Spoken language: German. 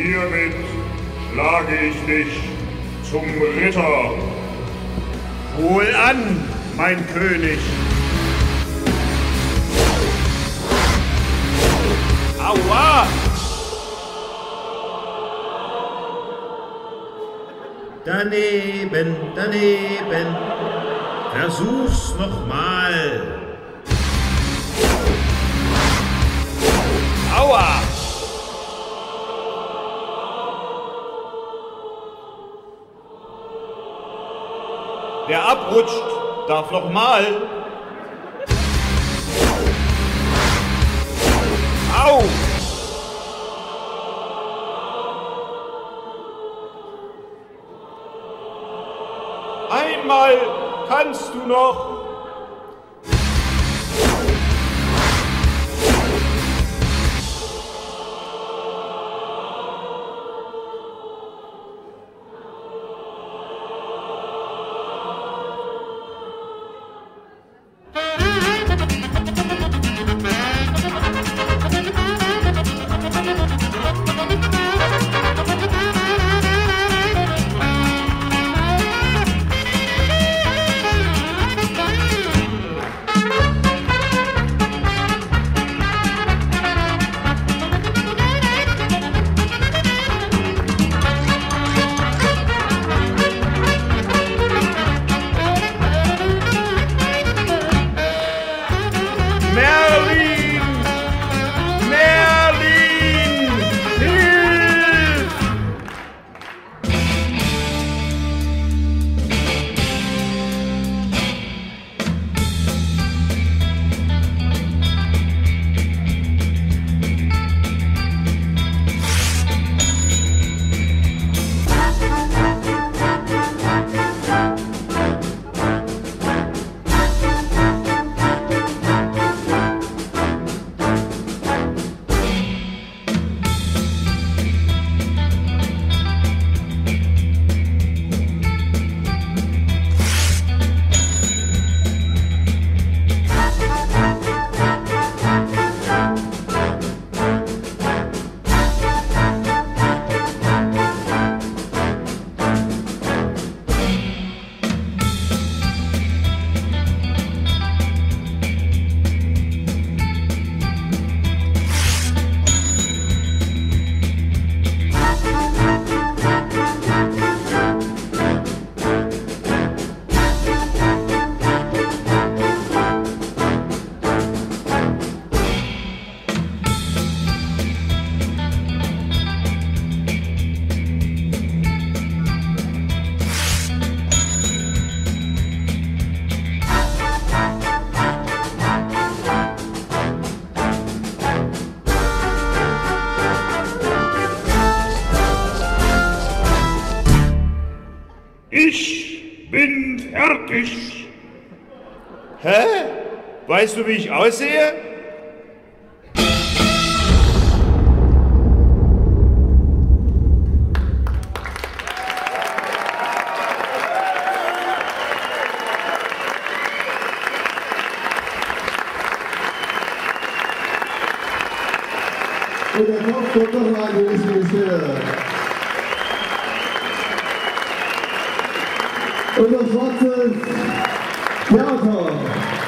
Hiermit schlage ich dich zum Ritter. Wohl an, mein König. Aua! Daneben, daneben. Versuch's nochmal. Aua! Wer abrutscht, darf nochmal. Au! Einmal kannst du noch. Ich bin fertig. Hä? Weißt du, wie ich aussehe? Und der Kopf kommt noch mal an die richtige Wort ist Theater.